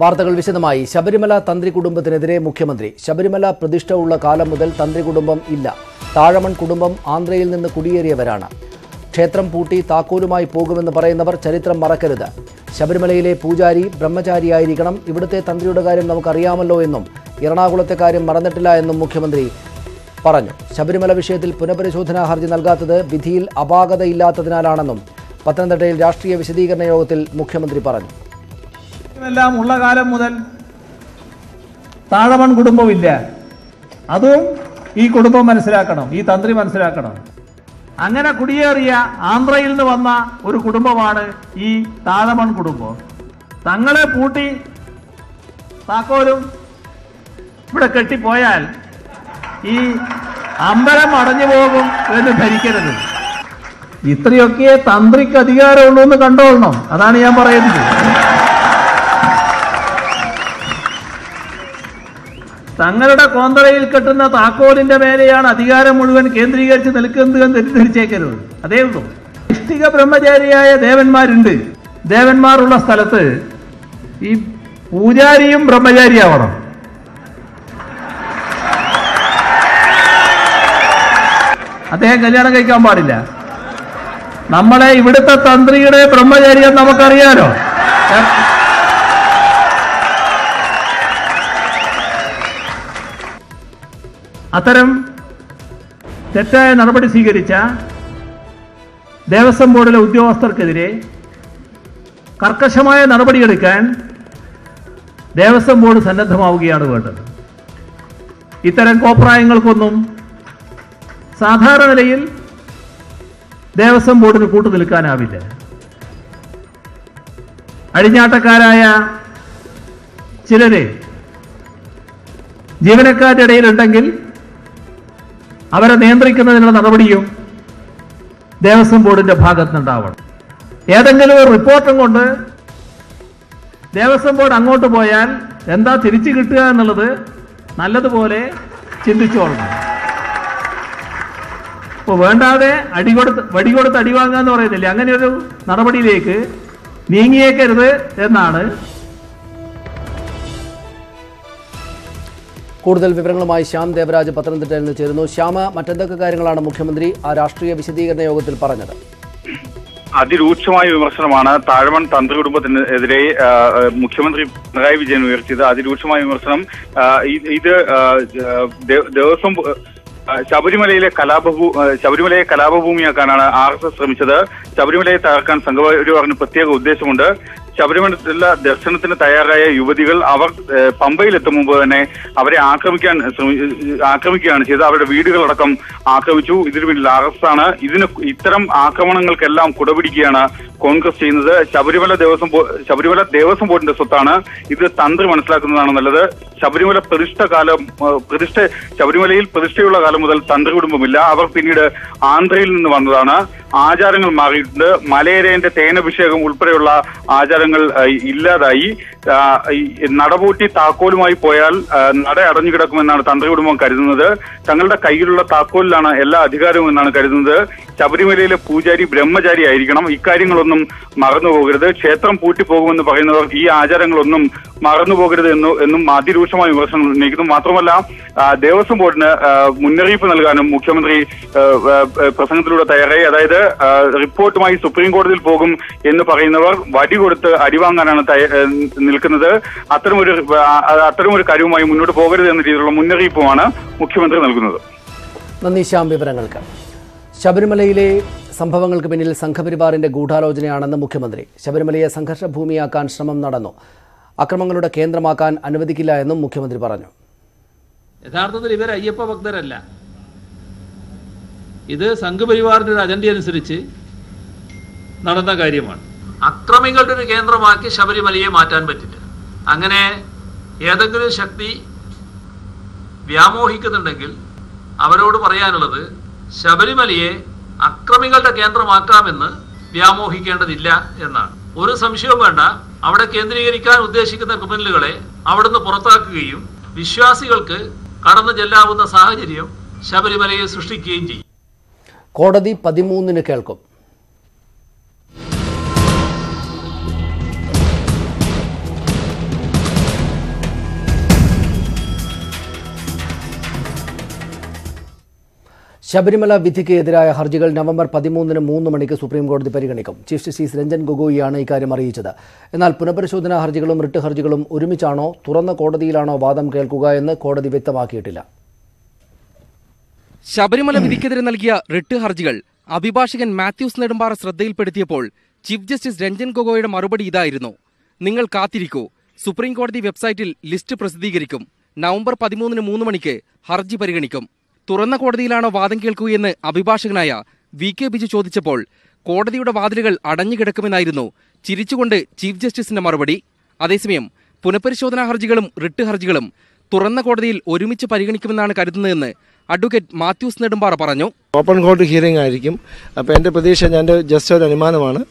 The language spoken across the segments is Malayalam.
വാർത്തകൾ വിശദമായി. ശബരിമല തന്ത്രി കുടുംബത്തിനെതിരെ മുഖ്യമന്ത്രി. ശബരിമല പ്രതിഷ്ഠ ഉള്ള കാലം മുതൽ തന്ത്രി കുടുംബം ഇല്ല. താഴമൺ കുടുംബം ആന്ധ്രയിൽ നിന്ന് കുടിയേറിയവരാണ്. ക്ഷേത്രം പൂട്ടി താക്കോലുമായി പോകുമെന്ന് പറയുന്നവർ ചരിത്രം മറക്കരുത്. ശബരിമലയിലെ പൂജാരി ബ്രഹ്മചാരിയായിരിക്കണം. ഇവിടുത്തെ തന്ത്രിയുടെ കാര്യം നമുക്കറിയാമല്ലോ എന്നും എറണാകുളത്തെ കാര്യം മറന്നിട്ടില്ല എന്നും മുഖ്യമന്ത്രി പറഞ്ഞു. ശബരിമല വിഷയത്തിൽ പുനഃപരിശോധനാ ഹർജി നൽകാത്തത് വിധിയിൽ അപാകതയില്ലാത്തതിനാലാണെന്നും പത്തനംതിട്ടയിൽ രാഷ്ട്രീയ വിശദീകരണ യോഗത്തിൽ മുഖ്യമന്ത്രി പറഞ്ഞു. എല്ലാം ഉള്ള കാലം മുതൽ താഴമൺ കുടുംബമില്ല. അതും ഈ കുടുംബം മനസ്സിലാക്കണം ഈ തന്ത്രി മനസ്സിലാക്കണം. അങ്ങനെ കുടിയേറിയ ആന്ധ്രയിൽ നിന്ന് വന്ന ഒരു കുടുംബമാണ് ഈ താഴമൺ കുടുംബം. തങ്ങളെ പൂട്ടി താക്കോലും ഇവിടെ കെട്ടിപ്പോയാൽ ഈ അമ്പലം അടഞ്ഞു പോകും എന്ന് ധരിക്കരുത്. ഇത്രയൊക്കെ തന്ത്രിക്ക് അധികാരമുള്ളൂ എന്ന് കണ്ടോളണം. അതാണ് ഞാൻ പറയുന്നത്. തങ്ങളുടെ കോന്തറയിൽ കെട്ടുന്ന താക്കോലിന്റെ മേലെയാണ് അധികാരം മുഴുവൻ കേന്ദ്രീകരിച്ച് നിൽക്കുന്നത് എന്ന് തെറ്റിദ്ധരിച്ചേക്കരുത്. അതേ ഉള്ളൂ. ഇഷ്ടിക ബ്രഹ്മചാരിയായ ദേവന്മാരുണ്ട്. ദേവന്മാരുള്ള സ്ഥലത്ത് ഈ പൂജാരിയും ബ്രഹ്മചാരിയാവണം. അദ്ദേഹം കല്യാണം കഴിക്കാൻ പാടില്ല. നമ്മളെ ഇവിടുത്തെ തന്ത്രിയുടെ ബ്രഹ്മചാരിയം നമുക്കറിയാലോ. അത്തരം തെറ്റായ നടപടി സ്വീകരിച്ച ദേവസ്വം ബോർഡിലെ ഉദ്യോഗസ്ഥർക്കെതിരെ കർക്കശമായ നടപടിയെടുക്കാൻ ദേവസ്വം ബോർഡ് സന്നദ്ധമാവുകയാണ് വേണ്ടത്. ഇത്തരം കോപ്രായങ്ങൾക്കൊന്നും സാധാരണ നിലയിൽ ദേവസ്വം ബോർഡിന് കൂട്ടു നിൽക്കാനാവില്ല അഴിഞ്ഞാട്ടക്കാരായ ചിലരെ ജീവനക്കാരുടെ ഇടയിലുണ്ടെങ്കിൽ അവരെ നിയന്ത്രിക്കുന്നതിനുള്ള നടപടിയും ദേവസ്വം ബോർഡിന്റെ ഭാഗത്തുനിന്നുണ്ടാവണം. ഏതെങ്കിലും ഒരു റിപ്പോർട്ടും കൊണ്ട് ദേവസ്വം ബോർഡ് അങ്ങോട്ട് പോയാൽ എന്താ തിരിച്ചു കിട്ടുക എന്നുള്ളത് നല്ലതുപോലെ ചിന്തിച്ചോളണം. ഇപ്പോൾ വേണ്ടാതെ അടികൊടുത്ത് വടികൊടുത്ത് അടിവാങ്ങുക എന്ന് പറയുന്നില്ലേ? അങ്ങനെ ഒരു നടപടിയിലേക്ക് നീങ്ങിയേക്കരുത് എന്നാണ് കൂടുതൽ വിവരങ്ങളുമായി ശ്യാം ദേവരാജ് പത്തനംതിട്ടയിൽ നിന്ന് ചേരുന്നു. ശ്യാമ മറ്റെന്തൊക്കെ കാര്യങ്ങളാണ് മുഖ്യമന്ത്രി ആ രാഷ്ട്രീയ വിശദീകരണ യോഗത്തിൽ പറഞ്ഞത്? അതിരൂക്ഷമായ വിമർശനമാണ് താഴ്മൺ തന്ത്രി കുടുംബത്തിനെതിരെ മുഖ്യമന്ത്രി പിണറായി വിജയൻ ഉയർത്തിയത്. അതിരൂക്ഷമായ വിമർശനം ഇത് ദിവസം ശബരിമലയിലെ കലാപഭൂ ശബരിമലയെ കലാപഭൂമിയാക്കാനാണ് ആർ എസ് എസ് ശ്രമിച്ചത്. ശബരിമലയെ തകർക്കാൻ സംഘപരിവാറിന് പ്രത്യേക ഉദ്ദേശമുണ്ട്. ശബരിമല ദർശനത്തിന് തയ്യാറായ യുവതികൾ അവർ പമ്പയിലെത്തും മുമ്പ് തന്നെ അവരെ ആക്രമിക്കാൻ ആക്രമിക്കുകയാണ് ചെയ്തത്. അവരുടെ വീടുകളടക്കം ആക്രമിച്ചു. ഇതിനു പിന്നിൽ അറസ്റ്റാണ് ഇതിന് ഇത്തരം ആക്രമണങ്ങൾക്കെല്ലാം കുടപിടിക്കുകയാണ് കോൺഗ്രസ് ചെയ്യുന്നത്. ശബരിമല ദേവസ്വം ശബരിമല ദേവസ്വം ബോർഡിന്റെ സ്വത്താണ്. ഇത് തന്ത്രി മനസ്സിലാക്കുന്നതാണ് നല്ലത്. ശബരിമല പ്രതിഷ്ഠ കാലം പ്രതിഷ്ഠ ശബരിമലയിൽ പ്രതിഷ്ഠയുള്ള കാലം മുതൽ തന്ത്രി കുടുംബമില്ല. അവർ പിന്നീട് ആന്ധ്രയിൽ നിന്ന് വന്നതാണ്. ആചാരങ്ങൾ മാറിയിട്ടുണ്ട്. മലയരേന്റെ തേനഭിഷേകം ഉൾപ്പെടെയുള്ള ആചാരങ്ങൾ ആ, ഇല്ലാതായി. നടപൂട്ടി താക്കോലുമായി പോയാൽ നട അടഞ്ഞു കിടക്കുമെന്നാണ് തന്ത്രി കുടുംബം കരുതുന്നത്. തങ്ങളുടെ കയ്യിലുള്ള താക്കോലിലാണ് എല്ലാ അധികാരവും എന്നാണ് കരുതുന്നത്. ശബരിമലയിലെ പൂജാരി ബ്രഹ്മചാരി ആയിരിക്കണം. ഇക്കാര്യങ്ങളൊന്നും മറന്നു പോകരുത്. ക്ഷേത്രം പൂട്ടിപ്പോകുമെന്ന് പറയുന്നവർ ഈ ആചാരങ്ങളൊന്നും മറന്നു പോകരുത് എന്ന് എന്നും അതിരൂക്ഷമായ വിമർശനം ഉന്നയിക്കുന്നു. മാത്രമല്ല ദേവസ്വം ബോർഡിന് മുന്നറിയിപ്പ് നൽകാനും മുഖ്യമന്ത്രി പ്രസംഗത്തിലൂടെ തയ്യാറായി. അതായത് റിപ്പോർട്ടുമായി സുപ്രീം കോടതിയിൽ പോകും എന്ന് പറയുന്നവർ വടി കൊടുത്ത് അടിവാങ്ങാനാണ് വാങ്ങാനാണ് നിൽക്കുന്നത്. അത്തരമൊരു അത്തരമൊരു കാര്യവുമായി മുന്നോട്ട് പോകരുത് എന്ന രീതിയിലുള്ള മുന്നറിയിപ്പുമാണ് മുഖ്യമന്ത്രി നൽകുന്നത്. നന്ദി ശ്യാം വിവരങ്ങൾക്ക്. ശബരിമലയിലെ സംഭവങ്ങൾക്ക് പിന്നിൽ സംഘപരിവാറിന്റെ ഗൂഢാലോചനയാണെന്ന് മുഖ്യമന്ത്രി. ശബരിമലയെ സംഘർഷഭൂമിയാക്കാൻ ശ്രമം നടന്നു. അക്രമങ്ങളുടെ കേന്ദ്രമാക്കാൻ അനുവദിക്കില്ല എന്നും മുഖ്യമന്ത്രി പറഞ്ഞു. യഥാർത്ഥത്തിൽ ഇവർ അയ്യപ്പ ഭക്തരല്ല. ഇത് സംഘപരിവാറിന്റെ ഒരു അജണ്ട അനുസരിച്ച് നടന്ന കാര്യമാണ്. അക്രമികളുടെ ഒരു കേന്ദ്രമാക്കി ശബരിമലയെ മാറ്റാൻ പറ്റില്ല. അങ്ങനെ ഏതെങ്കിലും ശക്തി വ്യാമോഹിക്കുന്നുണ്ടെങ്കിൽ അവരോട് പറയാനുള്ളത് ശബരിമലയെ അക്രമികളുടെ കേന്ദ്രമാക്കാമെന്ന് വ്യാമോഹിക്കേണ്ടതില്ല എന്നാണ്. ഒരു സംശയവും വേണ്ട. അവിടെ കേന്ദ്രീകരിക്കാൻ ഉദ്ദേശിക്കുന്ന ക്രിമിനലുകളെ അവിടുന്ന് പുറത്താക്കുകയും വിശ്വാസികൾക്ക് കടന്നു ചെല്ലാവുന്ന സാഹചര്യം ശബരിമലയെ സൃഷ്ടിക്കുകയും ചെയ്യും. കോടതി പതിമൂന്നിന് കേൾക്കും. ശബരിമല വിധിക്ക് എതിരായ ഹർജികൾ നവംബർ പതിമൂന്നിന് മൂന്ന് മണിക്ക് സുപ്രീംകോടതി പരിഗണിക്കും. ചീഫ് ജസ്റ്റിസ് രഞ്ജൻ ഗൊഗോയിയാണ് ഇക്കാര്യം അറിയിച്ചത്. എന്നാൽ പുനഃപരിശോധനാ ഹർജികളും റിട്ട് ഹർജികളും ഒരുമിച്ചാണോ തുറന്ന കോടതിയിലാണോ വാദം കേൾക്കുക എന്ന് കോടതി വ്യക്തമാക്കിയിട്ടില്ല. ശബരിമല വിധിക്കെതിരെ നൽകിയ റിട്ട് ഹർജികൾ അഭിഭാഷകൻ മാത്യൂസ് നെടുമ്പാറ ശ്രദ്ധയിൽപ്പെടുത്തിയപ്പോൾ ചീഫ് ജസ്റ്റിസ് രഞ്ജൻ ഗൊഗോയുടെ മറുപടി ഇതായിരുന്നു. നിങ്ങൾ കാത്തിരിക്കൂ. സുപ്രീംകോടതി വെബ്സൈറ്റിൽ ലിസ്റ്റ് പ്രസിദ്ധീകരിക്കും. നവംബർ പതിമൂന്നിന് മൂന്ന് മണിക്ക് ഹർജി പരിഗണിക്കും. തുറന്ന കോടതിയിലാണോ വാദം കേൾക്കുകയെന്ന് അഭിഭാഷകനായ വി കെ ബിജു ചോദിച്ചപ്പോൾ കോടതിയുടെ വാതിലുകൾ അടഞ്ഞുകിടക്കുമെന്നായിരുന്നു ചിരിച്ചുകൊണ്ട് ചീഫ് ജസ്റ്റിസിന്റെ മറുപടി. അതേസമയം പുനഃപരിശോധനാ ഹർജികളും റിട്ട് ഹർജികളും തുറന്ന കോടതിയിൽ ഒരുമിച്ച് പരിഗണിക്കുമെന്നാണ് കരുതുന്നതെന്ന് അഡ്വക്കേറ്റ് മാത്യൂസ് നെടുമ്പാറ പറഞ്ഞു. ഓപ്പൺ കോർട്ട് ഹിയറിംഗ് ആയിരിക്കും. അപ്പോൾ എന്റെ പ്രതീക്ഷ ഞാൻ ജസ്റ്റ് ഒരു അനുമാനമാണ്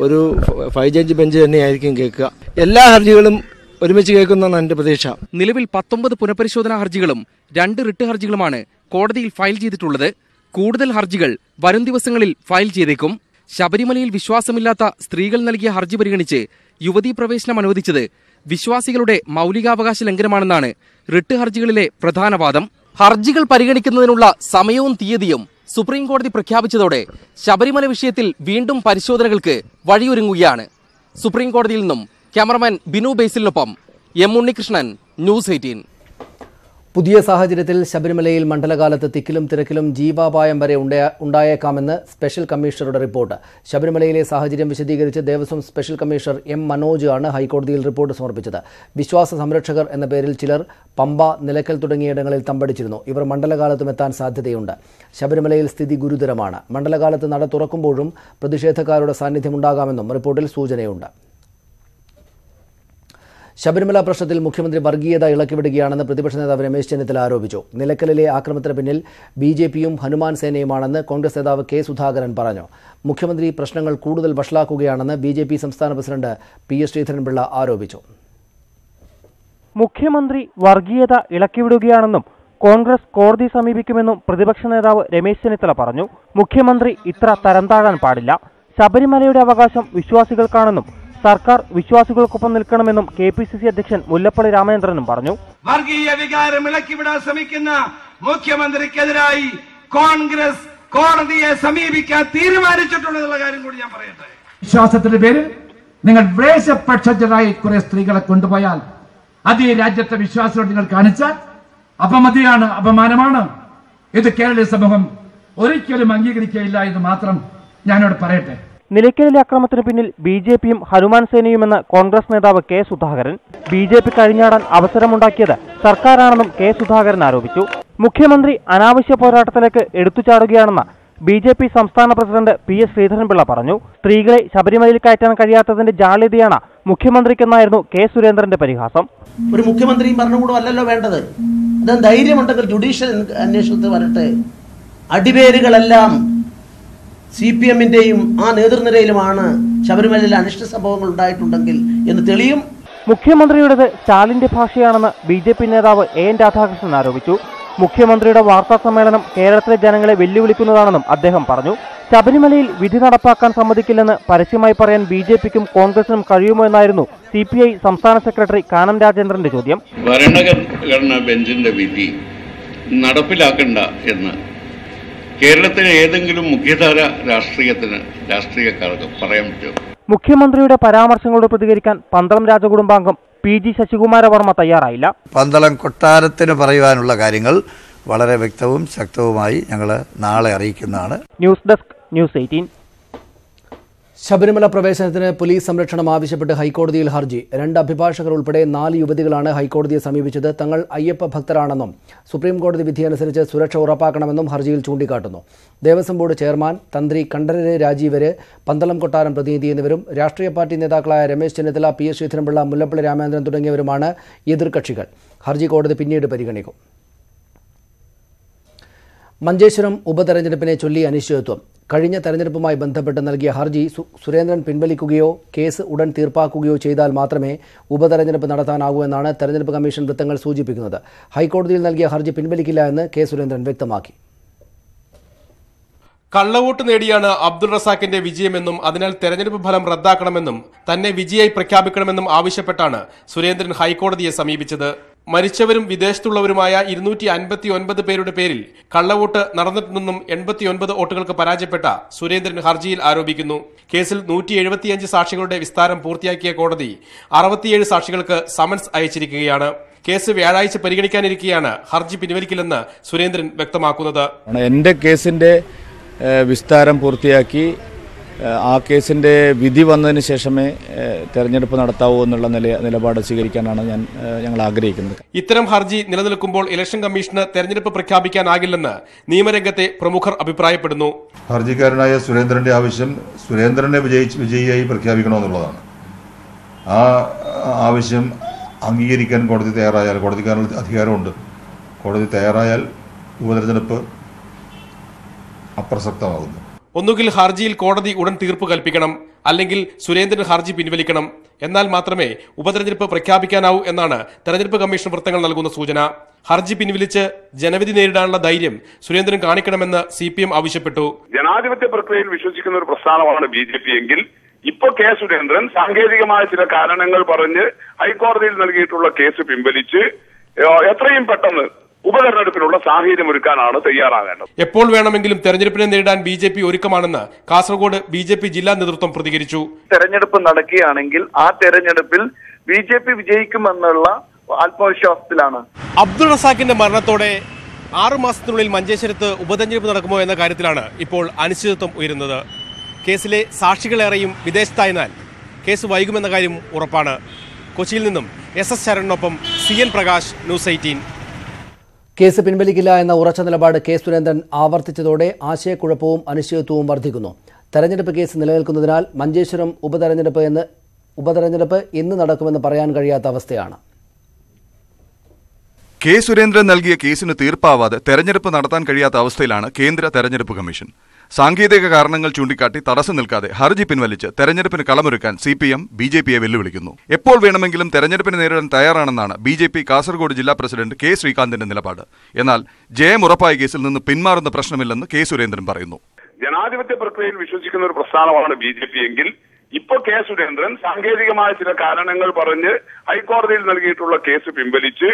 ഒരു ഫൈവ് ജഡ്ജ് ബെഞ്ച് തന്നെയായിരിക്കും കേൾക്കുക. എല്ലാ ഹർജികളും ഒരുമിച്ച് കേൾക്കുന്ന എന്റെ പ്രതീക്ഷ. നിലവിൽ പത്തൊമ്പത് പുനഃപരിശോധനാ ഹർജികളും രണ്ട് റിട്ട് ഹർജികളുമാണ് കോടതിയിൽ ഫയൽ ചെയ്തിട്ടുള്ളത്. കൂടുതൽ ഹർജികൾ വരും ദിവസങ്ങളിൽ ഫയൽ ചെയ്തേക്കും. ശബരിമലയിൽ വിശ്വാസമില്ലാത്ത സ്ത്രീകൾ നൽകിയ ഹർജി പരിഗണിച്ച് യുവതീ പ്രവേശനം അനുവദിച്ചത് വിശ്വാസികളുടെ മൗലികാവകാശ ലംഘനമാണെന്നാണ് റിട്ട് ഹർജികളിലെ പ്രധാന വാദം. ഹർജികൾ പരിഗണിക്കുന്നതിനുള്ള സമയവും തീയതിയും സുപ്രീം കോടതി പ്രഖ്യാപിച്ചതോടെ ശബരിമല വിഷയത്തിൽ വീണ്ടും പരിശോധനകൾക്ക് വഴിയൊരുങ്ങുകയാണ്. സുപ്രീം കോടതിയിൽ നിന്നും ക്യാമറമാൻ ബിനു ബേസിലിനൊപ്പം എം ഉണ്ണികൃഷ്ണൻ ന്യൂസ് എയ്റ്റീൻ. പുതിയ സാഹചര്യത്തിൽ ശബരിമലയിൽ മണ്ഡലകാലത്ത് തിക്കിലും തിരക്കിലും ജീവാപായം വരെ ഉണ്ടായ- ഉണ്ടായേക്കാമെന്ന് സ്പെഷ്യൽ കമ്മീഷണറുടെ റിപ്പോർട്ട്. ശബരിമലയിലെ സാഹചര്യം വിശദീകരിച്ച് Devaswom special commissioner M Manoj ആണ് ഹൈക്കോടതിയിൽ റിപ്പോർട്ട് സമർപ്പിച്ചത്. വിശ്വാസ സംരക്ഷകർ എന്ന പേരിൽ ചിലർ പമ്പ നിലക്കൽ തുടങ്ങിയിടങ്ങളിൽ തമ്പടിച്ചിരുന്നു. ഇവർ മണ്ഡലകാലത്തും എത്താൻ സാധ്യതയുണ്ട്. ശബരിമലയിൽ സ്ഥിതി ഗുരുതരമാണ്. മണ്ഡലകാലത്ത് നട തുറക്കുമ്പോഴും പ്രതിഷേധക്കാരുടെ സാന്നിധ്യമുണ്ടാകാമെന്നും റിപ്പോർട്ടിൽ സൂചനയുണ്ട്. ശബരിമല പ്രശ്നത്തിൽ മുഖ്യമന്ത്രി വർഗീയത ഇളക്കിവിടുകയാണെന്ന് പ്രതിപക്ഷ നേതാവ് രമേശ് ചെന്നിത്തല ആരോപിച്ചു. നിലയ്ക്കലിലെ ആക്രമണത്തിന് പിന്നിൽ ബി ജെ പിയും ഹനുമാൻ സേനയുമാണെന്ന് കോൺഗ്രസ് നേതാവ് കെ സുധാകരൻ പറഞ്ഞു. മുഖ്യമന്ത്രി പ്രശ്നങ്ങൾ കൂടുതൽ വഷളാക്കുകയാണെന്ന് ബി ജെ പി സംസ്ഥാന പ്രസിഡന്റ് പി എസ് ശ്രീധരൻപിള്ള ആരോപിച്ചു. മുഖ്യമന്ത്രി വർഗീയത ഇളക്കിവിടുകയാണെന്നും കോൺഗ്രസ് കോടതി സമീപിക്കുമെന്നും പ്രതിപക്ഷ നേതാവ് രമേശ് ചെന്നിത്തല പറഞ്ഞു. മുഖ്യമന്ത്രി ഇത്ര തരംതാഴാൻ പാടില്ല. ശബരിമലയുടെ അവകാശം വിശ്വാസികൾക്കാണെന്നും സർക്കാർ വിശ്വാസികൾക്കൊപ്പം നിൽക്കണമെന്നും കെ പി സി സി അധ്യക്ഷൻ മുല്ലപ്പള്ളി രാമചന്ദ്രനും പറഞ്ഞു. വർഗീയ വികാരം ഇളക്കിവിടാൻ ശ്രമിക്കുന്ന മുഖ്യമന്ത്രിക്കെതിരായി കോൺഗ്രസ് കോടതിയെ സമീപിക്കാൻ തീരുമാനിച്ചിട്ടുള്ളതുള്ള കാര്യം കൂടി ഞാൻ പറയട്ടെ. വിശ്വാസത്തിന്റെ പേരിൽ നിങ്ങൾ വേഷപക്ഷജരായി കുറെ സ്ത്രീകളെ കൊണ്ടുപോയാൽ അത് ഈ രാജ്യത്തെ വിശ്വാസത്തോട് നിങ്ങൾ കാണിച്ചാൽ അപമതിയാണ് അപമാനമാണ്. ഇത് കേരള സമൂഹം ഒരിക്കലും അംഗീകരിക്കുകയില്ല എന്ന് മാത്രം ഞാനോട് പറയട്ടെ. നിലയ്ക്കലിലെ അക്രമത്തിന് പിന്നിൽ ബി ജെ പിയും ഹനുമാൻ സേനയുമെന്ന് കോൺഗ്രസ് നേതാവ് K Sudhakaran. B J P കഴിഞ്ഞാടാൻ അവസരമുണ്ടാക്കിയത് സർക്കാരാണെന്നും കെ സുധാകരൻ ആരോപിച്ചു. മുഖ്യമന്ത്രി അനാവശ്യ പോരാട്ടത്തിലേക്ക് എടുത്തുചാടുകയാണെന്ന് ബി ജെ പി സംസ്ഥാന പ്രസിഡന്റ് പി എസ് ശ്രീധരൻപിള്ള പറഞ്ഞു. സ്ത്രീകളെ ശബരിമലയിൽ കയറ്റാൻ കഴിയാത്തതിന്റെ ജാള്യതയാണ് മുഖ്യമന്ത്രിക്കെന്നായിരുന്നു കെ സുരേന്ദ്രന്റെ പരിഹാസം. ഒരു മുഖ്യമന്ത്രിയും ഭരണകൂടം അല്ലല്ലോ വേണ്ടത് ധൈര്യമുണ്ടെങ്കിൽ ജുഡീഷ്യൽ അന്വേഷണത്തിൽ വരട്ടെ. അടിവേരുകളെല്ലാം സി പി എമ്മിന്റെയും ആ നേതൃനിരയിലുമാണ് ശബരിമലയിൽ അനിഷ്ട സംഭവങ്ങൾ ഉണ്ടായിട്ടുണ്ടെങ്കിൽ എന്ന് തെളിയും. മുഖ്യമന്ത്രിയുടേത് സ്റ്റാലിന്റെ ഭാഷയാണെന്ന് ബി ജെ പി നേതാവ് എ എൻ രാധാകൃഷ്ണൻ ആരോപിച്ചു. മുഖ്യമന്ത്രിയുടെ വാർത്താ സമ്മേളനം കേരളത്തിലെ ജനങ്ങളെ വെല്ലുവിളിക്കുന്നതാണെന്നും അദ്ദേഹം പറഞ്ഞു. ശബരിമലയിൽ വിധി നടപ്പാക്കാൻ സമ്മതിക്കില്ലെന്ന് പരസ്യമായി പറയാൻ ബി ജെ പിക്കും കോൺഗ്രസിനും കഴിയുമോ എന്നായിരുന്നു സി പി ഐ സംസ്ഥാന സെക്രട്ടറി കാനം രാജേന്ദ്രന്റെ ചോദ്യം. ഭരണഘടനാ ബെഞ്ചിന്റെ വിധി നടപ്പിലാക്കണ്ട എന്ന് കേരളത്തിലെ ഏതെങ്കിലും മുഖ്യധാര രാഷ്ട്രീയത്തിന് രാഷ്ട്രീയക്കാർക്ക് പറയാൻ പറ്റും മുഖ്യമന്ത്രിയുടെ പരാമർശങ്ങളോട് പ്രതികരിക്കാൻ പന്തളം രാജകുടുംബാംഗം പി ജി ശശികുമാരവർമ്മ തയ്യാറായില്ല. പന്തളം കൊട്ടാരത്തിന് പറയുവാനുള്ള കാര്യങ്ങൾ വളരെ വ്യക്തവും ശക്തവുമായി ഞങ്ങൾ നാളെ അറിയിക്കുന്നതാണ്. News desk news eighteen. Sabarimala പ്രവേശനത്തിന് പോലീസ് സംരക്ഷണം ആവശ്യപ്പെട്ട് ഹൈക്കോടതിയിൽ ഹർജി. രണ്ട് അഭിഭാഷകർ ഉൾപ്പെടെ നാല് യുവതികളാണ് ഹൈക്കോടതിയെ സമീപിച്ചത്. തങ്ങൾ അയ്യപ്പ ഭക്തരാണെന്നും സുപ്രീംകോടതി വിധിയനുസരിച്ച് സുരക്ഷ ഉറപ്പാക്കണമെന്നും ഹർജിയിൽ ചൂണ്ടിക്കാട്ടുന്നു. ദേവസ്വം ബോർഡ് ചെയർമാൻ തന്ത്രി കണ്ഠരര് രാജീവര് പന്തളം കൊട്ടാരം പ്രതിനിധി എന്നിവരും രാഷ്ട്രീയ പാർട്ടി നേതാക്കളായ രമേശ് ചെന്നിത്തല പി എസ് ശ്രീധരൻപിള്ള മുല്ലപ്പള്ളി രാമചന്ദ്രൻ തുടങ്ങിയവരുമാണ് എതിർകക്ഷികൾ. ഹർജി കോടതി പിന്നീട് പരിഗണിക്കും. മഞ്ചേശ്വരം ഉപതെരഞ്ഞെടുപ്പിനെ ചൊല്ലി അനിശ്ചിതത്വം. കഴിഞ്ഞ തെരഞ്ഞെടുപ്പുമായി ബന്ധപ്പെട്ട് നൽകിയ ഹർജി സുരേന്ദ്രൻ പിൻവലിക്കുകയോ കേസ് ഉടൻ തീർപ്പാക്കുകയോ ചെയ്താൽ മാത്രമേ ഉപതെരഞ്ഞെടുപ്പ് നടത്താനാകൂ എന്നാണ് തെരഞ്ഞെടുപ്പ് കമ്മീഷൻ വൃത്തങ്ങൾ സൂചിപ്പിക്കുന്നത്. ഹൈക്കോടതിയിൽ നൽകിയ ഹർജി പിൻവലിക്കില്ല എന്ന് കെ. സുരേന്ദ്രൻ വ്യക്തമാക്കി. കള്ളവോട്ട് നേടിയാണ് അബ്ദുൾ റസാഖിന്റെ വിജയമെന്നും അതിനാൽ തെരഞ്ഞെടുപ്പ് ഫലം റദ്ദാക്കണമെന്നും തന്നെ വിജയായി പ്രഖ്യാപിക്കണമെന്നും ആവശ്യപ്പെട്ടാണ് സുരേന്ദ്രൻ ഹൈക്കോടതിയെ സമീപിച്ചത്. മരിച്ചവരും വിദേശത്തുള്ളവരുമായ ഇരുന്നൂറ്റി അൻപത്തി ഒൻപത് പേരുടെ പേരിൽ കള്ളവോട്ട് നടന്നിട്ടുണ്ടെന്നും എൺപത്തിയൊൻപത് വോട്ടുകൾക്ക് പരാജയപ്പെട്ട സുരേന്ദ്രൻ ഹർജിയിൽ ആരോപിക്കുന്നു. കേസിൽ നൂറ്റി എഴുപത്തിയഞ്ച് സാക്ഷികളുടെ വിസ്താരം പൂർത്തിയാക്കിയ കോടതി അറുപത്തിയേഴ് സാക്ഷികൾക്ക് സമൻസ് അയച്ചിരിക്കുകയാണ്. കേസ് വ്യാഴാഴ്ച പരിഗണിക്കാനിരിക്കെയാണ് ഹർജി പിൻവലിക്കില്ലെന്ന് സുരേന്ദ്രൻ വ്യക്തമാക്കുന്നത്. എന്റെ കേസിന്റെ വിസ്താരം പൂർത്തിയാക്കി ആ കേസിന്റെ വിധി വന്നതിന് ശേഷമേ തെരഞ്ഞെടുപ്പ് നടത്താവൂ എന്നുള്ള നില നിലപാട് സ്വീകരിക്കാനാണ് ഞാൻ ഞങ്ങൾ ആഗ്രഹിക്കുന്നത്. ഇത്തരം ഹർജി നിലനിൽക്കുമ്പോൾ ഇലക്ഷൻ കമ്മീഷന് തെരഞ്ഞെടുപ്പ് പ്രഖ്യാപിക്കാനാകില്ലെന്ന് നിയമരംഗത്തെ പ്രമുഖർ അഭിപ്രായപ്പെടുന്നു. ഹർജിക്കാരനായ സുരേന്ദ്രന്റെ ആവശ്യം സുരേന്ദ്രനെ വിജയിച്ച് വിജയിയായി പ്രഖ്യാപിക്കണമെന്നുള്ളതാണ്. ആ ആവശ്യം അംഗീകരിക്കാൻ കോടതി തയ്യാറായാൽ കോടതിക്കാരന് അധികാരമുണ്ട്. കോടതി തയ്യാറായാൽ ഉപതെരഞ്ഞെടുപ്പ് അപ്രസക്തമാകുന്നു. ഒന്നുകിൽ ഹർജിയിൽ കോടതി ഉടൻ തീർപ്പ് കൽപ്പിക്കണം അല്ലെങ്കിൽ സുരേന്ദ്രൻ ഹർജി പിൻവലിക്കണം. എന്നാൽ മാത്രമേ ഉപതെരഞ്ഞെടുപ്പ് പ്രഖ്യാപിക്കാനാവൂ എന്നാണ് തെരഞ്ഞെടുപ്പ് കമ്മീഷൻ വൃത്തങ്ങൾ നൽകുന്ന സൂചന. ഹർജി പിൻവലിച്ച് ജനവിധി നേരിടാനുള്ള ധൈര്യം സുരേന്ദ്രൻ കാണിക്കണമെന്ന് സി പി എം ആവശ്യപ്പെട്ടു. ജനാധിപത്യ പ്രക്രിയയിൽ വിശ്വസിക്കുന്ന ഒരു പ്രസ്ഥാനമാണ് ബി ജെ പി എങ്കിൽ ഇപ്പൊ കെ സുരേന്ദ്രൻ സാങ്കേതികമായ ചില കാരണങ്ങൾ പറഞ്ഞ് ഹൈക്കോടതിയിൽ നൽകിയിട്ടുള്ള കേസ് പിൻവലിച്ച് എത്രയും പെട്ടെന്ന് ഉപതെരഞ്ഞെടുപ്പിനുള്ള സാഹചര്യം ഒരുക്കാനാണ് തയ്യാറാകേണ്ടത്. എപ്പോൾ വേണമെങ്കിലും തെരഞ്ഞെടുപ്പിനെ നേരിടാൻ ബി ജെ പി ഒരുക്കമാണെന്ന് കാസർഗോഡ് ബി ജെ പി ജില്ലാ നേതൃത്വം പ്രതികരിച്ചു. തെരഞ്ഞെടുപ്പ് നടക്കുകയാണെങ്കിൽ ആ തെരഞ്ഞെടുപ്പിൽ ബി ജെ പി വിജയിക്കുമെന്നുള്ള ആത്മവിശ്വാസത്തിലാണ്. അബ്ദുൾ റസാഖിന്റെ മരണത്തോടെ ആറു മാസത്തിനുള്ളിൽ മഞ്ചേശ്വരത്ത് ഉപതെരഞ്ഞെടുപ്പ് നടക്കുമോ എന്ന കാര്യത്തിലാണ് ഇപ്പോൾ അനിശ്ചിതത്വം ഉയരുന്നത്. കേസിലെ സാക്ഷികളേറെയും വിദേശത്തായതിനാൽ കേസ് വൈകുമെന്ന കാര്യം ഉറപ്പാണ്. കൊച്ചിയിൽ നിന്നും S S ശരണിനൊപ്പം C N Prakash news eighteen. Case പിൻവലിക്കില്ല എന്ന ഉറച്ച നിലപാട് കെ സുരേന്ദ്രൻ ആവർത്തിച്ചതോടെ ആശയക്കുഴപ്പവും അനിശ്ചിതത്വവും വർദ്ധിക്കുന്നു. തെരഞ്ഞെടുപ്പ് കേസ് നിലനിൽക്കുന്നതിനാൽ മഞ്ചേശ്വരം ഉപതെരഞ്ഞെടുപ്പ് എന്ന് ഉപതെരഞ്ഞെടുപ്പ് എന്ന് നടക്കുമെന്ന് പറയാൻ കഴിയാത്ത അവസ്ഥയാണ്. കെ സുരേന്ദ്രൻ നൽകിയ കേസിന് തീർപ്പാവാതെ തെരഞ്ഞെടുപ്പ് നടത്താൻ കഴിയാത്ത അവസ്ഥയിലാണ് കേന്ദ്ര തെരഞ്ഞെടുപ്പ് കമ്മീഷൻ. സാങ്കേതിക കാരണങ്ങൾ ചൂണ്ടിക്കാട്ടി തടസ്സം നിൽക്കാതെ ഹർജി പിൻവലിച്ച് തെരഞ്ഞെടുപ്പിന് കളമൊരുക്കാൻ C P M B J പിയെ വെല്ലുവിളിക്കുന്നു. എപ്പോൾ വേണമെങ്കിലും തെരഞ്ഞെടുപ്പിന് നേരിടാൻ തയ്യാറാണെന്നാണ് ബി ജെ പി കാസർഗോഡ് ജില്ലാ പ്രസിഡന്റ് കെ ശ്രീകാന്തിന്റെ നിലപാട്. എന്നാൽ ജയം ഉറപ്പായ കേസിൽ നിന്ന് പിന്മാറുന്ന പ്രശ്നമില്ലെന്ന് കെ സുരേന്ദ്രൻ പറയുന്നു. ജനാധിപത്യ പ്രക്രിയയിൽ വിശ്വസിക്കുന്ന ഒരു പ്രസ്ഥാനമാണ് ബി ജെ പി എങ്കിൽ ഇപ്പൊ കെ സുരേന്ദ്രൻ സാങ്കേതികമായ ചില കാരണങ്ങൾ പറഞ്ഞ് ഹൈക്കോടതിയിൽ നൽകിയിട്ടുള്ള കേസ് പിൻവലിച്ച്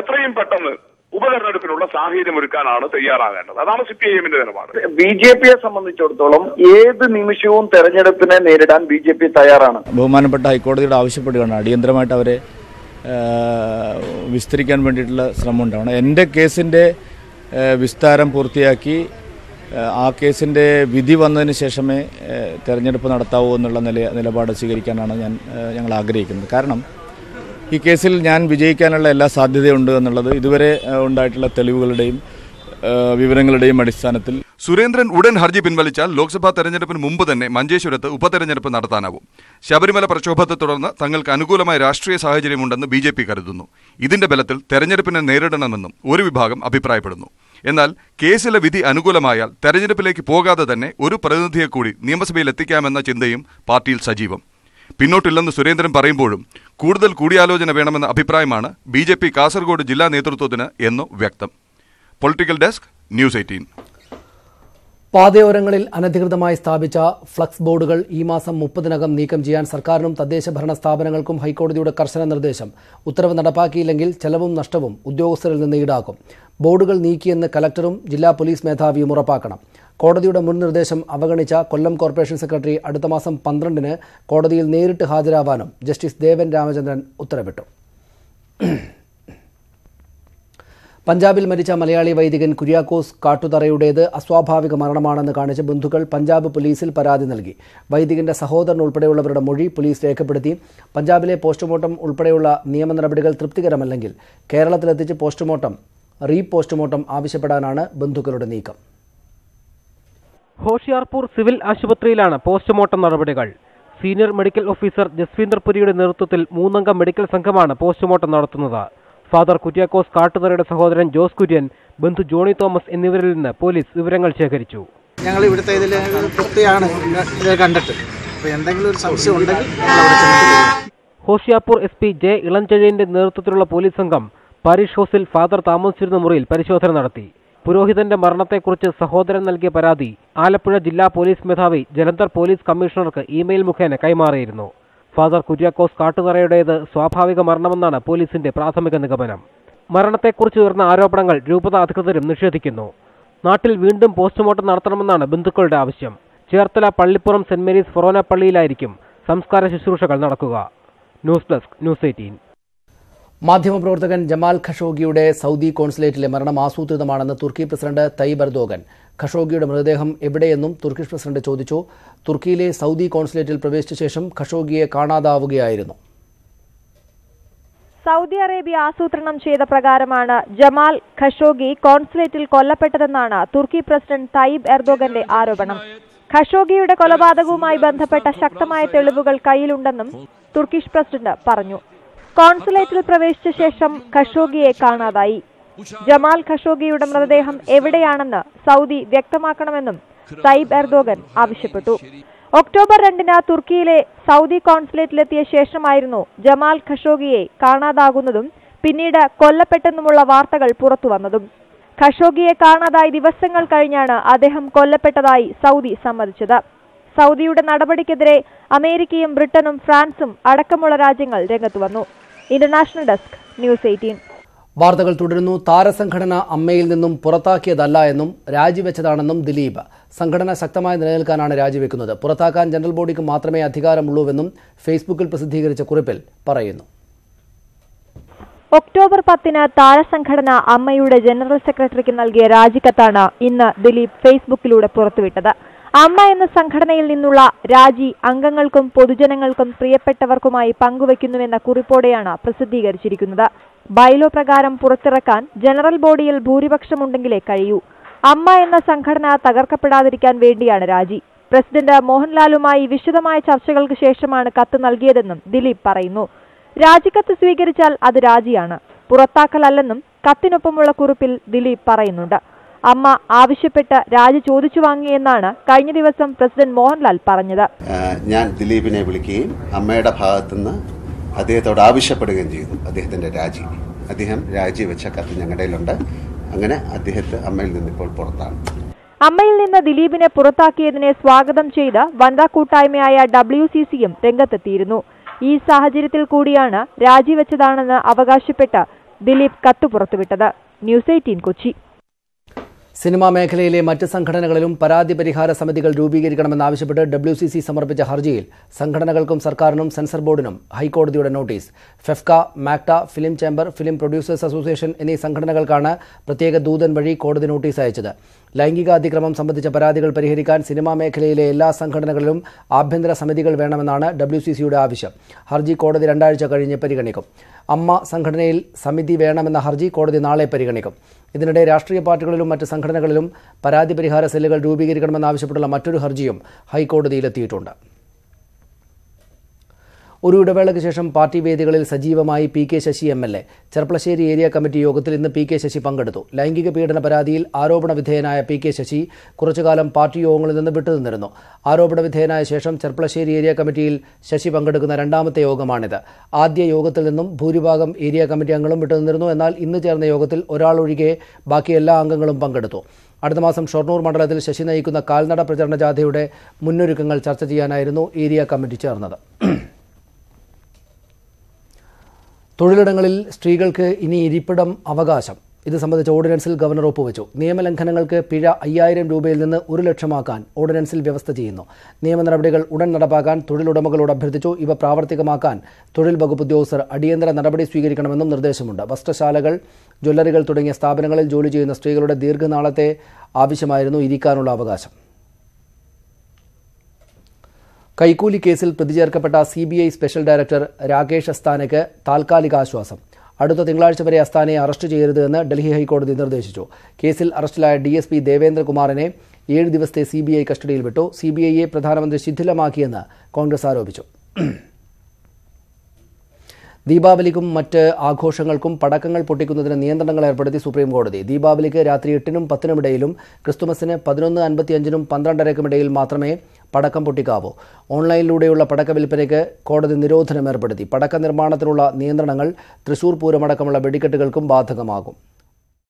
എത്രയും പെട്ടെന്ന് ഉപതെരഞ്ഞെടുപ്പിനുള്ള സാഹചര്യം ഒരുക്കാനാണ് തയ്യാറാകേണ്ടത്. അതാണ് സി പി ഐ എമ്മിന്റെ നിലപാട്. ബി ജെ പിയെ സംബന്ധിച്ചിടത്തോളം ഏത് നിമിഷവും തെരഞ്ഞെടുപ്പിനെ നേരിടാൻ ബി ജെ പി തയ്യാറാണ്. ബഹുമാനപ്പെട്ട ഹൈക്കോടതിയുടെ ആവശ്യപ്പെടുകയാണ്. അടിയന്തരമായിട്ട് അവരെ വിസ്തരിക്കാൻ വേണ്ടിയിട്ടുള്ള ശ്രമം ഉണ്ടാവണം എന്റെ കേസിന്റെ വിസ്താരം പൂർത്തിയാക്കി ആ, കേസിന്റെ വിധി വന്നതിന് ശേഷമേ തെരഞ്ഞെടുപ്പ് നടത്താവൂ എന്നുള്ള നില നിലപാട് സ്വീകരിക്കാനാണ് ഞാൻ ഞങ്ങൾ ആഗ്രഹിക്കുന്നത്. കാരണം ഈ കേസിൽ ഞാൻ വിജയിക്കാനുള്ള എല്ലാ സാധ്യതയുണ്ട് എന്നുള്ളത് ഇതുവരെ ഉണ്ടായിട്ടുള്ള തെളിവുകളുടെയും വിവരങ്ങളുടെയും അടിസ്ഥാനത്തിൽ. സുരേന്ദ്രൻ ഉടൻ ഹർജി പിൻവലിച്ചാൽ ലോക്സഭാ തെരഞ്ഞെടുപ്പിന് മുമ്പ് തന്നെ മഞ്ചേശ്വരത്ത് ഉപതെരഞ്ഞെടുപ്പ് നടത്താനാവും. ശബരിമല പ്രക്ഷോഭത്തെ തുടർന്ന് തങ്ങൾക്ക് അനുകൂലമായ രാഷ്ട്രീയ സാഹചര്യമുണ്ടെന്ന് ബി ജെ പി കരുതുന്നു. ഇതിന്റെ ബലത്തിൽ തെരഞ്ഞെടുപ്പിനെ നേരിടണമെന്നും ഒരു വിഭാഗം അഭിപ്രായപ്പെടുന്നു. എന്നാൽ കേസിലെ വിധി അനുകൂലമായാൽ തെരഞ്ഞെടുപ്പിലേക്ക് പോകാതെ തന്നെ ഒരു പ്രതിനിധിയെ കൂടി നിയമസഭയിൽ എത്തിക്കാമെന്ന ചിന്തയും പാർട്ടിയിൽ സജീവം. പിന്നോട്ടില്ലെന്ന് സുരേന്ദ്രൻ പറയുമ്പോഴും കൂടുതൽ കൂടിയാലോചന വേണമെന്ന അഭിപ്രായമാണ് ബി ജെ പി കാസർഗോഡ് ജില്ലാ നേതൃത്വത്തിന് എന്നു വ്യക്തം. Political desk news eighteen. പാതയോരങ്ങളിൽ അനധികൃതമായി സ്ഥാപിച്ച ഫ്ലക്സ് ബോർഡുകൾ ഈ മാസം മുപ്പതിനകം നീക്കം ചെയ്യാൻ സർക്കാരിനും തദ്ദേശ ഭരണ സ്ഥാപനങ്ങൾക്കും ഹൈക്കോടതിയുടെ കർശന നിർദ്ദേശം. ഉത്തരവ് നടപ്പാക്കിയില്ലെങ്കിൽ ചെലവും നഷ്ടവും ഉദ്യോഗസ്ഥരിൽ നിന്ന് ഈടാക്കും. ബോർഡുകൾ നീക്കിയെന്ന് കലക്ടറും ജില്ലാ പോലീസ് മേധാവിയും ഉറപ്പാക്കണം. കോടതിയുടെ മുൻ നിർദ്ദേശം അവഗണിച്ച കൊല്ലം കോർപ്പറേഷൻ സെക്രട്ടറി അടുത്ത മാസം പന്ത്രണ്ടിന് കോടതിയിൽ നേരിട്ട് ഹാജരാവാനും ജസ്റ്റിസ് ദേവൻ രാമചന്ദ്രൻ ഉത്തരവിട്ടു. പഞ്ചാബിൽ മരിച്ച മലയാളി വൈദികൻ കുര്യാക്കോസ് കാട്ടുതറയുടേത് അസ്വാഭാവിക മരണമാണെന്ന് കാണിച്ച് ബന്ധുക്കൾ പഞ്ചാബ് പോലീസിൽ പരാതി നൽകി. വൈദികന്റെ സഹോദരൻ ഉൾപ്പെടെയുള്ളവരുടെ മൊഴി പോലീസ് രേഖപ്പെടുത്തി. പഞ്ചാബിലെ പോസ്റ്റ്മോർട്ടം ഉൾപ്പെടെയുള്ള നിയമ നടപടികൾ തൃപ്തികരമല്ലെങ്കിൽ കേരളത്തിലെത്തിച്ച് പോസ്റ്റ്മോർട്ടം റീ പോസ്റ്റ്മോർട്ടം ആവശ്യപ്പെടാനാണ് ബന്ധുക്കളുടെ നീക്കം. ഹോഷിയാർപൂർ സിവിൽ ആശുപത്രിയിലാണ് പോസ്റ്റ്മോർട്ടം നടപടികൾ. സീനിയർ മെഡിക്കൽ ഓഫീസർ ജസ്വീന്ദർ പുരിയുടെ നേതൃത്വത്തിൽ മൂന്നംഗ മെഡിക്കൽ സംഘമാണ് പോസ്റ്റ്മോർട്ടം നടത്തുന്നത്. ഫാദർ കുര്യാക്കോസ് കാട്ടുതറയുടെ സഹോദരൻ ജോസ് കുര്യൻ ബന്ധു ജോണി തോമസ് എന്നിവരിൽ നിന്ന് പോലീസ് വിവരങ്ങൾ ശേഖരിച്ചു. ഞങ്ങൾ ഇവിടുത്തെ ഇതിൽ വൃത്തിയാണ് കണ്ടിട്ട്. എന്തെങ്കിലും ഒരു സംശയം ഉണ്ടെങ്കിൽ ഹോഷിയാപൂർ എസ് പി ജെ ഇളഞ്ചെഴിയന്റെ നേതൃത്വത്തിലുള്ള പോലീസ് സംഘം പാരിഷ് ഹൗസിൽ ഫാദർ താമസിച്ചിരുന്ന മുറിയിൽ പരിശോധന നടത്തി. പുരോഹിതന്റെ മരണത്തെക്കുറിച്ച് സഹോദരൻ നൽകിയ പരാതി ആലപ്പുഴ ജില്ലാ പോലീസ് മേധാവി ജലന്ധർ പോലീസ് കമ്മീഷണർക്ക് ഇമെയിൽ മുഖേന കൈമാറിയിരുന്നു. ഫാദർ കുര്യാക്കോസ് കാട്ടുതറയുടേത് സ്വാഭാവിക മരണമെന്നാണ് പോലീസിന്റെ പ്രാഥമിക നിഗമനം. മരണത്തെക്കുറിച്ച് ഉയർന്ന ആരോപണങ്ങൾ രൂപത അധികൃതരും നിഷേധിക്കുന്നു. നാട്ടിൽ വീണ്ടും പോസ്റ്റ്മോർട്ടം നടത്തണമെന്നാണ് ബന്ധുക്കളുടെ ആവശ്യം. Cherthala Pallippuram saint Mary's forane പള്ളിയിലായിരിക്കും സംസ്കാര ശുശ്രൂഷകൾ നടക്കുക. News desk news eighteen. മാധ്യമപ്രവർത്തകൻ ജമാൽ ഖഷോഗിയുടെ സൗദി കോൺസുലേറ്റിലെ മരണം ആസൂത്രിതമാണെന്ന് തുർക്കി പ്രസിഡന്റ് തയ്യബ് എർദോഗൻ. ഖഷോഗിയുടെ മൃതദേഹം എവിടെയെന്നും തുർക്കിഷ് പ്രസിഡന്റ് ചോദിച്ചു. തുർക്കിയിലെ സൗദി കോൺസുലേറ്റിൽ പ്രവേശിച്ച ശേഷം ഖഷോഗിയെ കാണാതാവുകയായിരുന്നു. സൗദി അറേബ്യ ആസൂത്രണം ചെയ്ത പ്രകാരമാണ് ജമാൽ ഖഷോഗി കോൺസുലേറ്റിൽ കൊല്ലപ്പെട്ടതെന്നാണ് തുർക്കി പ്രസിഡന്റ് തയ്യിബ് എർദോഗന്റെ ആരോപണം. ഖഷോഗിയുടെ കൊലപാതകവുമായി ബന്ധപ്പെട്ട ശക്തമായ തെളിവുകൾ കയ്യിലുണ്ടെന്നും തുർക്കിഷ് പ്രസിഡന്റ് പറഞ്ഞു. കോൺസുലേറ്റിൽ പ്രവേശിച്ച ശേഷം ഖഷോഗിയെ കാണാതായി. ജമാൽ ഖഷോഗിയുടെ മൃതദേഹം എവിടെയാണെന്ന് സൗദി വ്യക്തമാക്കണമെന്നും തയ്യിബ് എർദോഗൻ ആവശ്യപ്പെട്ടു. ഒക്ടോബർ രണ്ടിന് തുർക്കിയിലെ സൗദി കോൺസുലേറ്റിലെത്തിയ ശേഷമായിരുന്നു ജമാൽ ഖഷോഗിയെ കാണാതാകുന്നതും പിന്നീട് കൊല്ലപ്പെട്ടെന്നുമുള്ള വാർത്തകൾ പുറത്തുവന്നതും ഖഷോഗിയെ കാണാതായി ദിവസങ്ങൾ കഴിഞ്ഞാണ് അദ്ദേഹം കൊല്ലപ്പെട്ടതായി സൗദി സമ്മതിച്ചത്. സൗദിയുടെ നടപടിക്കെതിരെ അമേരിക്കയും ബ്രിട്ടനും ഫ്രാൻസും അടക്കമുള്ള രാജ്യങ്ങൾ രംഗത്തു വന്നു. ഇന്റർനാഷണൽ ഡെസ്ക് ന്യൂസ് എയ്റ്റീൻ വാർത്തകൾ തുടരുന്നു. താരസംഘടന അമ്മയിൽ നിന്നും പുറത്താക്കിയതല്ല എന്നും രാജിവെച്ചതാണെന്നും ദിലീപ്. സംഘടന ശക്തമായി നിലനിൽക്കാനാണ് രാജിവെക്കുന്നത്. പുറത്താക്കാൻ ജനറൽ ബോഡിക്ക് മാത്രമേ അധികാരമുള്ളൂവെന്നും ഫേസ്ബുക്കിൽ പ്രസിദ്ധീകരിച്ച കുറിപ്പിൽ പറയുന്നു. ഒക്ടോബർ പത്തിന് താരസംഘടന അമ്മയുടെ ജനറൽ സെക്രട്ടറിക്ക് നൽകിയ രാജിക്കത്താണ് ഇന്ന് ദിലീപ് ഫേസ്ബുക്കിലൂടെ പുറത്തുവിട്ടത്. അമ്മ എന്ന സംഘടനയിൽ നിന്നുള്ള രാജി അംഗങ്ങൾക്കും പൊതുജനങ്ങൾക്കും പ്രിയപ്പെട്ടവർക്കുമായി പങ്കുവയ്ക്കുന്നുവെന്ന കുറിപ്പോടെയാണ് പ്രസിദ്ധീകരിച്ചിരിക്കുന്നത്. ബൈലോ പ്രകാരം പുറത്തിറക്കാൻ ജനറൽ ബോഡിയിൽ ഭൂരിപക്ഷമുണ്ടെങ്കിലേ കഴിയൂ. അമ്മ എന്ന സംഘടന തകർക്കപ്പെടാതിരിക്കാൻ വേണ്ടിയാണ് രാജി. പ്രസിഡന്റ് മോഹൻലാലുമായി വിശദമായ ചർച്ചകൾക്ക് ശേഷമാണ് കത്ത് നൽകിയതെന്നും ദിലീപ് പറയുന്നു. രാജിക്കത്ത് സ്വീകരിച്ചാൽ അത് രാജിയാണ്. പുറത്താക്കലല്ലെന്നും കത്തിനൊപ്പമുള്ള കുറിപ്പിൽ ദിലീപ് പറയുന്നുണ്ട്. അമ്മ ആവശ്യപ്പെട്ട് രാജി ചോദിച്ചു വാങ്ങിയെന്നാണ് കഴിഞ്ഞ ദിവസം പ്രസിഡന്റ് മോഹൻലാൽ പറഞ്ഞത്. ഞാൻ ദിലീപിനെ വിളിക്കുകയും അമ്മയുടെ ഭാഗത്തുനിന്ന് അദ്ദേഹത്തോട് ആവശ്യപ്പെടുകയും ചെയ്തു. അദ്ദേഹത്തിന്റെ രാജി. അദ്ദേഹം രാജിവെച്ച കത്ത് ഞങ്ങളുടെ കയ്യിലുണ്ട്. അങ്ങനെ അദ്ദേഹത്തെ അമ്മയിൽ നിന്ന് ഇപ്പോൾ പുറത്താണ്. അമ്മയിൽ നിന്ന് ദിലീപിനെ പുറത്താക്കിയതിനെ സ്വാഗതം ചെയ്ത വനിതാ കൂട്ടായ്മയായ ഡബ്ല്യു സി സിയും രംഗത്തെത്തിയിരുന്നു. ഈ സാഹചര്യത്തിൽ കൂടിയാണ് രാജിവെച്ചതാണെന്ന് അവകാശപ്പെട്ട് ദിലീപ് കത്ത് പുറത്തുവിട്ടത്. News eighteen Kochi. സിനിമാ മേഖലയിലെ മറ്റ് സംഘടനകളിലും പരാതി പരിഹാര സമിതികൾ രൂപീകരിക്കണമെന്നാവശ്യപ്പെട്ട് ഡബ്ല്യു സി സി സമർപ്പിച്ച ഹർജിയിൽ സംഘടനകൾക്കും സർക്കാരിനും സെൻസർ ബോർഡിനും ഹൈക്കോടതിയുടെ notice. FEFKA MACTA film chamber film producers association എന്നീ സംഘടനകൾക്കാണ് പ്രത്യേക ദൂതൻ വഴി കോടതി നോട്ടീസ് അയച്ചത്. ലൈംഗിക അതിക്രമം സംബന്ധിച്ച പരാതികൾ പരിഹരിക്കാൻ സിനിമാ മേഖലയിലെ എല്ലാ സംഘടനകളിലും ആഭ്യന്തര സമിതികൾ വേണമെന്നാണ് ഡബ്ല്യു സി സിയുടെ ആവശ്യം. ഹർജി കോടതി രണ്ടാഴ്ച കഴിഞ്ഞ് പരിഗണിക്കും. അമ്മ സംഘടനയിൽ സമിതി വേണമെന്ന ഹർജി കോടതി നാളെ പരിഗണിക്കും. ഇതിനിടെ രാഷ്ട്രീയ പാർട്ടികളിലും മറ്റ് സംഘടനകളിലും പരാതി പരിഹാര സെല്ലുകൾ രൂപീകരിക്കണമെന്നാവശ്യപ്പെട്ടുള്ള മറ്റൊരു ഹർജിയും ഹൈക്കോടതിയിലെത്തിയിട്ടുണ്ട്. ഒരു ഇടവേളയ്ക്ക് ശേഷം പാർട്ടി വേദികളിൽ സജീവമായി P K Sasi M L A. Cherpulassery area committee യോഗത്തിൽ ഇന്ന് പി കെ ശശി പങ്കെടുത്തു. ലൈംഗിക പീഡന പരാതിയിൽ ആരോപണ വിധേയനായ പി കെ ശശി കുറച്ചുകാലം പാർട്ടി യോഗങ്ങളിൽ നിന്ന് വിട്ടുനിന്നിരുന്നു. ആരോപണ വിധേയനായ ശേഷം ചെർപ്പളശ്ശേരി ഏരിയ കമ്മിറ്റിയിൽ ശശി പങ്കെടുക്കുന്ന രണ്ടാമത്തെ യോഗമാണിത്. ആദ്യ യോഗത്തിൽ നിന്നും ഭൂരിഭാഗം ഏരിയ കമ്മിറ്റി അംഗങ്ങളും വിട്ടുനിന്നിരുന്നു. എന്നാൽ ഇന്ന് ചേർന്ന യോഗത്തിൽ ഒരാൾ ഒഴികെ ബാക്കി എല്ലാ അംഗങ്ങളും പങ്കെടുത്തു. അടുത്ത മാസം ഷൊർണൂർ മണ്ഡലത്തിൽ ശശി നയിക്കുന്ന കാൽനട പ്രചരണ ജാഥയുടെ മുന്നൊരുക്കങ്ങൾ ചർച്ച ചെയ്യാനായിരുന്നു ഏരിയ കമ്മിറ്റി ചേർന്നത്. തൊഴിലിടങ്ങളിൽ സ്ത്രീകൾക്ക് ഇനി ഇരിപ്പിടം അവകാശം. ഇത് സംബന്ധിച്ച ഓർഡിനൻസിൽ ഗവർണർ ഒപ്പുവെച്ചു. നിയമലംഘനങ്ങൾക്ക് പിഴ അയ്യായിരം രൂപയിൽ നിന്ന് ഒരു ലക്ഷമാക്കാൻ ഓർഡിനൻസിൽ വ്യവസ്ഥ ചെയ്യുന്നു. നിയമ നടപടികൾ ഉടൻ നടപ്പാക്കാൻ തൊഴിലുടമകളോട് അഭ്യർത്ഥിച്ചു. ഇവ പ്രാവർത്തികമാക്കാൻ തൊഴിൽ വകുപ്പ് ഉദ്യോഗസ്ഥർ അടിയന്തര നടപടി സ്വീകരിക്കണമെന്നും നിർദ്ദേശമുണ്ട്. വസ്ത്രശാലകൾ ജ്വല്ലറികൾ തുടങ്ങിയ സ്ഥാപനങ്ങളിൽ ജോലി ചെയ്യുന്ന സ്ത്രീകളുടെ ദീർഘനാളത്തെ ആവശ്യമായിരുന്നു ഇരിക്കാനുള്ള അവകാശം. കൈക്കൂലി കേസിൽ പ്രതിചേർക്കപ്പെട്ട C B I special director Rakesh അസ്താനയ്ക്ക് താൽക്കാലിക ആശ്വാസം. അടുത്ത തിങ്കളാഴ്ച വരെ അസ്താനയെ അറസ്റ്റ് ചെയ്യരുത് എന്ന് ഡൽഹി ഹൈക്കോടതി നിർദ്ദേശിച്ചു. കേസിൽ അറസ്റ്റിലായ ഡി എസ് പി ദേവേന്ദ്രകുമാറിനെ ഏഴ് ദിവസത്തെ സി ബി ഐ കസ്റ്റഡിയിൽ വിട്ടു. സി ബി ഐയെ പ്രധാനമന്ത്രി ശിഥിലമാക്കിയെന്ന് കോൺഗ്രസ് ആരോപിച്ചു. ദീപാവലിക്കും മറ്റ് ആഘോഷങ്ങൾക്കും പടക്കങ്ങൾ പൊട്ടിക്കുന്നതിന് നിയന്ത്രണങ്ങൾ ഏർപ്പെടുത്തി സുപ്രീം കോടതി ദീപാവലിക്ക് രാത്രി എട്ടിനും പത്തിനുമിടയിലും ക്രിസ്തുമസിന് പതിനൊന്ന് അൻപത്തിയഞ്ചിനും പന്ത്രണ്ടരയ്ക്കുമിടയിൽ മാത്രമേ പടക്കം പൊട്ടിക്കാവ്. ഓൺലൈനിലൂടെയുള്ള പടക്ക വിൽപ്പനയ്ക്ക് കോടതി നിരോധനം ഏർപ്പെടുത്തി. പടക്ക നിർമ്മാണത്തിനുള്ള നിയന്ത്രണങ്ങൾ തൃശൂർ പൂരമടക്കമുള്ള വെടിക്കെട്ടുകൾക്കും ബാധകമാകും.